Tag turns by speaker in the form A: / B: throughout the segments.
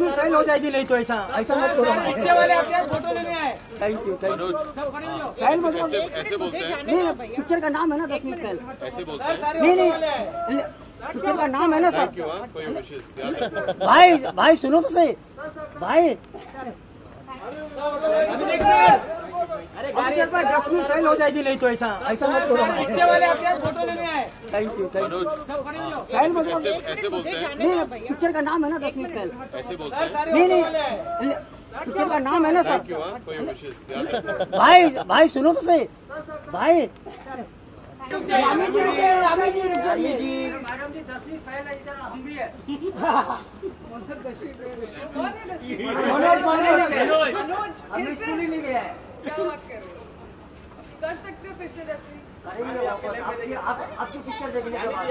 A: Minute fail हो जाएगी नहीं तो ऐसा ऐसा मत करो।
B: रिक्शे वाले आपके यहाँ फ़ोटो लेने आए।
A: Thank you thank you
B: fail मत
A: करो। मतलब
C: ऐसे बोलते हैं।
A: नहीं पिक्चर का नाम है ना दस मिनट फेल
C: ऐसे बोलते हैं।
A: नहीं नहीं पिक्चर का नाम है ना सर।
C: हाँ कोई विशेष
A: भाई भाई सुनो तो सही। भाई अरे गाड़ी पर दस मिनट फेल हो जाएगी नहीं तो ऐसा ऐसा मत करो।
B: रिक्शे वाले आपके यहाँ फ़ोटो लेने आए।
A: थैंक यू थैंक यू
B: हो
A: फ़ैन मतलब
C: ऐसे ऐसे बोलते हैं।
A: नहीं पिक्चर का नाम है ना दस मिनट। फेल
C: ऐसे बोलते हैं।
B: सारे
A: नहीं नहीं। पिक्चर का नाम है ना सर।
C: हाँ
A: भाई भाई सुनो तो सही। भाई। रामी जी रुके रामी जी रामी जी मैडम जी दसवीं फेल है इधर हम भी है। मनोज मनोज।
D: मनोज
A: हम
D: फिर
A: स्कूल ही नहीं गया है।
D: क्या बात कर रहे हो? कर सकते हो फिर से दसवीं
A: करेंगे वापस आपकी आप, आपकी पिक्चर देखने के बाद।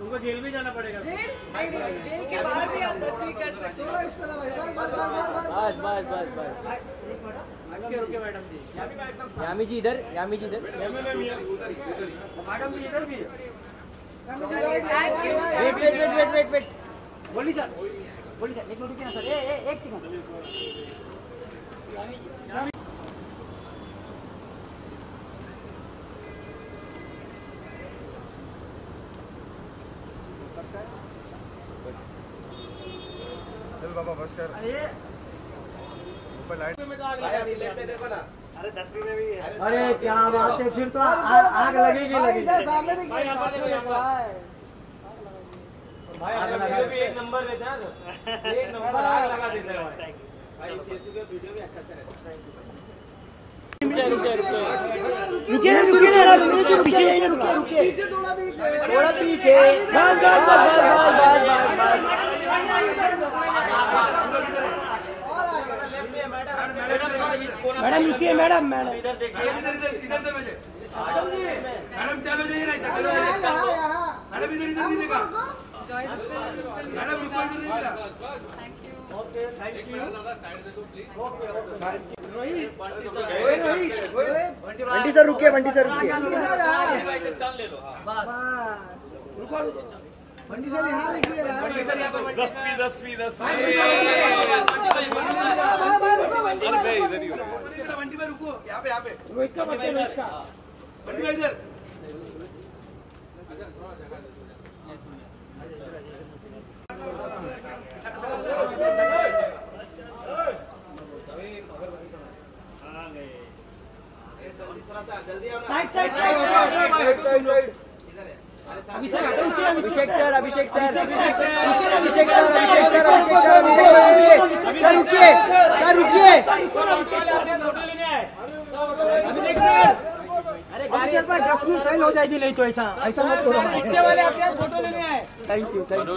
B: उनको जेल भी जाना पड़ेगा।
D: Jail jail? के बाहर भी आप दसवीं कर सकते हो।
A: बस बस बस बस।
B: रुके रुके मैडम जी।
A: यामी जी इधर यामी जी इधर। मैडम जी इधर भी
D: thank you
A: wait wait wait wait wait wait बोली सर बोली सर एक मिनट रुकिए ना सर ए, ए, एक सेकंड
E: चल बाबा बस कर
A: अरे
E: ऊपर लाइट
A: अरे क्या बात है फिर तो आग लगेगी लगेगी
B: भाई आपका वीडियो भी एक नंबर देता है तो। एक नंबर आग लगा देता है भाई
A: रुकिए ना रुकिए ना रुकिए पीछे रुकिए रुकिए थोड़ा पीछे बस बस बस बस बस बस बस मैडम रुकिए मैडम मैडम इधर देखिए इधर इधर इधर तो मुझे
E: मैडम चलो जाइए ना मैडम इधर इधर नहीं देखा
D: एंजॉय द फ़िल्म
E: मैडम रुको इधर नहीं मिला
D: थैंक यू
A: बंटी सर रुकिए बंटी सर रुकिए
C: दसवीं दसवीं दसवीं
E: बंटी भाई रुको यहाँ पे यहाँ पे बंटी भाई इधर
A: side side side side side Abhishek sir Abhishek sir Abhishek sir Abhishek sir Abhishek sir Abhishek sir रुकिए सर रुकिए
B: फ़ोटो लेने आए
A: अभिषेक सर अरे गाड़ी पर मिनट फेल हो जाएगी नहीं तो ऐसा ऐसा मत करो
B: रिक्शे वाले आपके फ़ोटो लेने आए
A: थैंक यू थैंक यू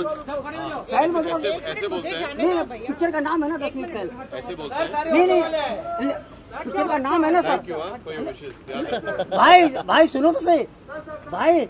B: हो
A: फ़ैन मतलब
C: हैं
A: नहीं पिक्चर का नाम है ना दस मिनट फेल
C: ऐसे बोलते हैं
B: सारे
A: नहीं नहीं पिक्चर का नाम है ना सर?
C: हाँ
A: भाई भाई सुनो तो सही। भाई